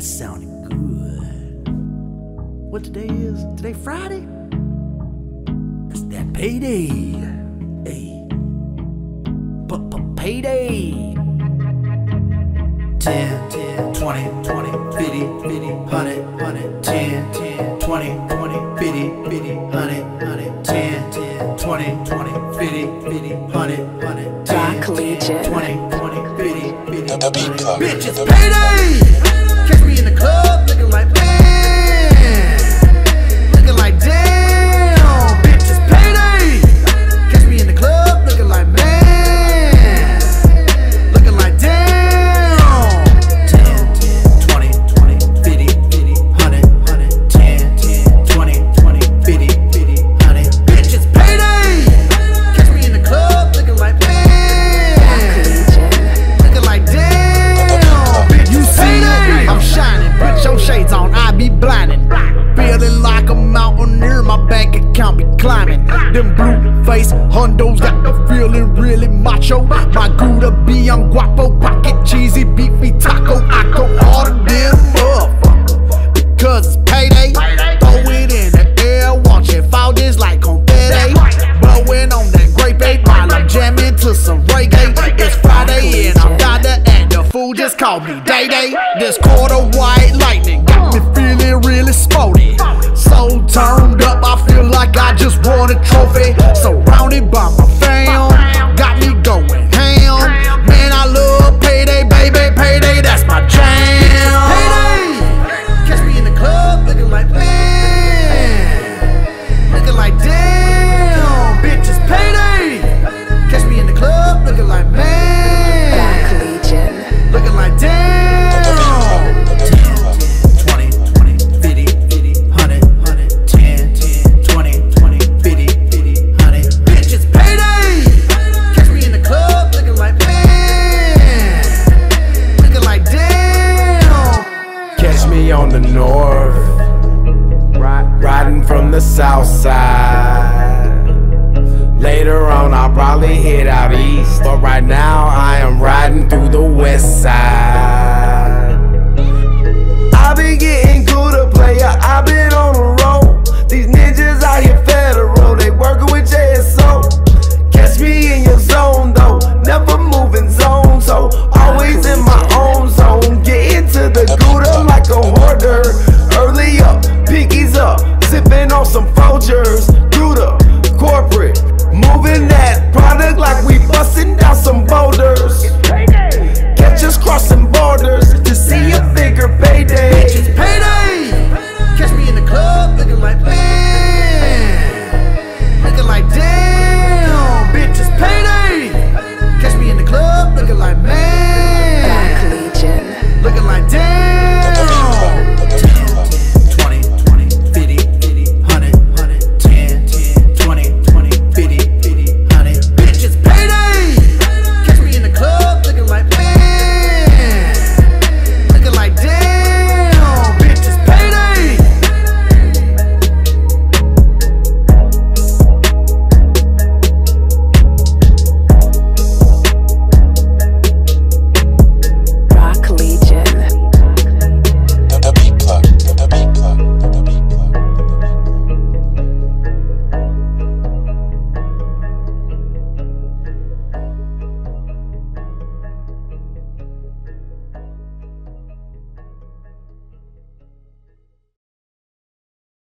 That sounded good. What today is? Today Friday? It's that payday. Hey. P-p-payday. 10, 10, 20, 20, 50, 50, 100, 100, 10, 10, 20, 20, 50, 50, 100, 100, 10, 10, 20, 20, 50, 50, 100, 100, 10, Rock Legion. 20, 20, 50, 50, The- the beat 100. club. Bitch, it's The beat payday! Account be climbing. Them blue face hundos got me feeling really macho. My Gouda be on guapo, pocket cheesy, beefy taco. I go harder than motherfucker because it's payday. Throw it in the air, watch it fall just like confetti. Blowing on that grape ape while I'm jamming to some reggae. It's Friday and I'm to act. The fool just called me Day Day. This quarter white lightning got me feeling really sporty. Just won a trophy. Surrounded by the north, riding from the south side. Later on, I'll probably